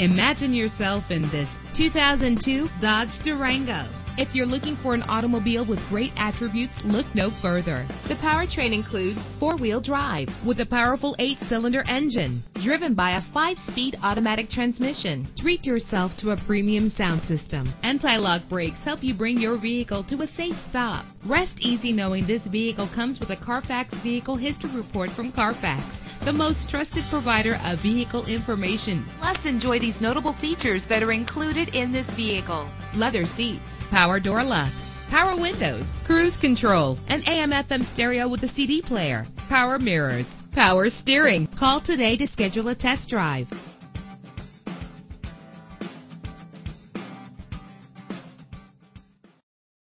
Imagine yourself in this 2002 Dodge Durango. If you're looking for an automobile with great attributes, look no further. The powertrain includes four-wheel drive with a powerful eight-cylinder engine driven by a five-speed automatic transmission. Treat yourself to a premium sound system. Anti-lock brakes help you bring your vehicle to a safe stop. Rest easy knowing this vehicle comes with a Carfax Vehicle History Report from Carfax, the most trusted provider of vehicle information. Plus, enjoy these notable features that are included in this vehicle. Leather seats, power door locks, power windows, cruise control, an AM FM stereo with a CD player, power mirrors, power steering. Call today to schedule a test drive.